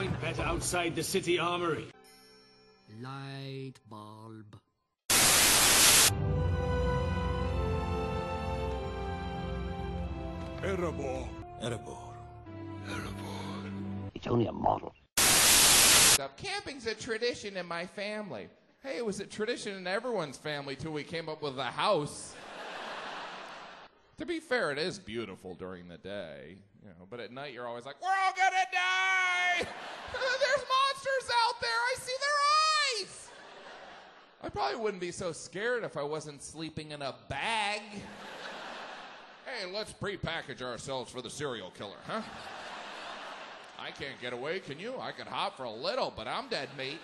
point bet outside the city armory. Light bulb. Erebor. Erebor. It's only a model. Camping's a tradition in my family. Hey, it was a tradition in everyone's family till we came up with a house. To be fair, it is beautiful during the day, you know, but at night you're always like, we're all gonna die! There's monsters out there! I see their eyes! I probably wouldn't be so scared if I wasn't sleeping in a bag. hey, let's prepackage ourselves for the serial killer, huh? I can't get away, can you? I could hop for a little, but I'm dead meat.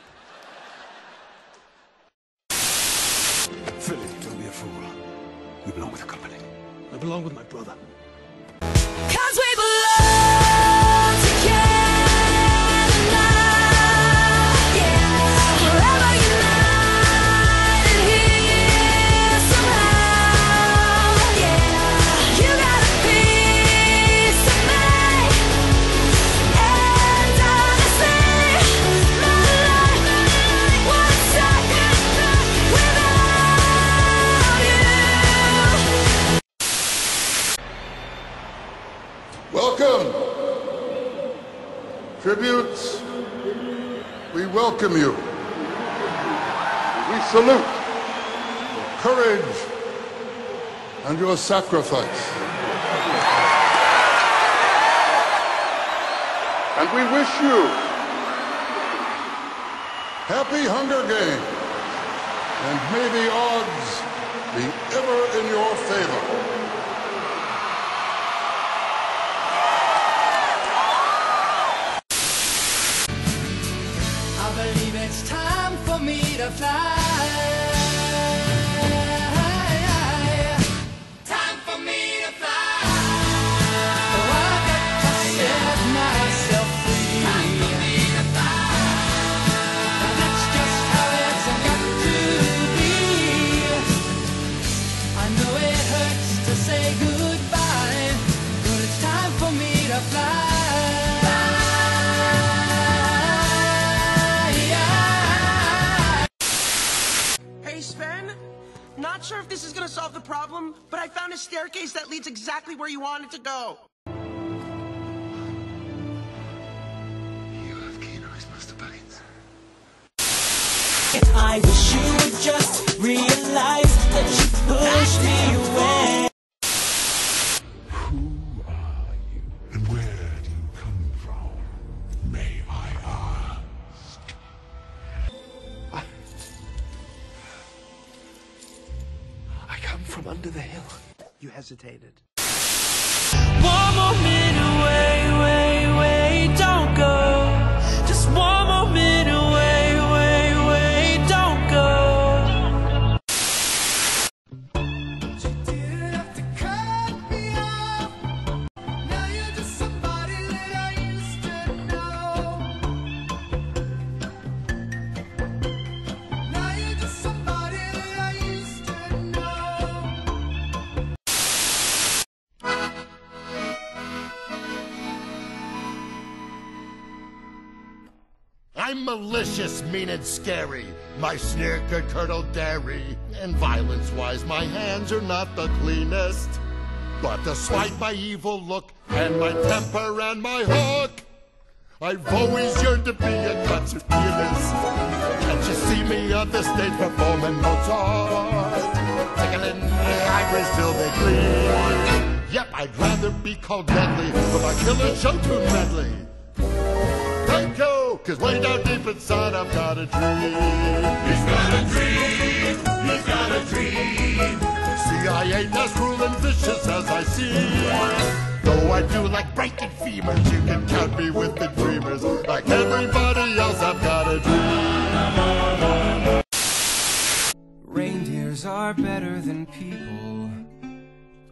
Fili, don't be a fool. You belong with the company. I belong with my brother. Tributes, we welcome you. We salute your courage and your sacrifice. And we wish you happy Hunger Games. And may the odds be ever in your favor. For but I found a staircase that leads exactly where you wanted to go. You have keen eyes, Master Baggins. I wish you would just realize that you pushed me away. Under the hill. You hesitated. I'm malicious, mean and scary. My sneer could curdle dairy. And violence-wise, my hands are not the cleanest. But despite my evil look and my temper and my hook, I've always yearned to be a concert pianist. Can't you see me on the stage performing Mozart? Tickling the ivories till they bleed. Yep, I'd rather be called deadly, but my killer show too medley. Thank you, cause way down deep inside I've got a dream. He's got a dream, he's got a dream. See, I ain't as cruel and vicious as I seem. Though I do like breaking femurs, you can count me with the dreamers. Like everybody else, I've got a dream. Reindeers are better than people.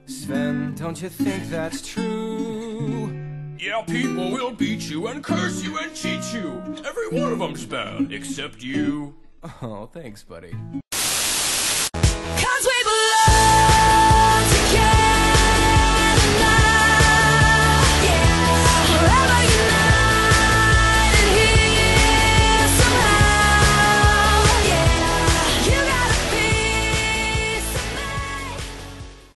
Sven, don't you think that's true? Yeah, people will beat you and curse you and cheat you. Every one of them's bad, except you. Oh, thanks, buddy.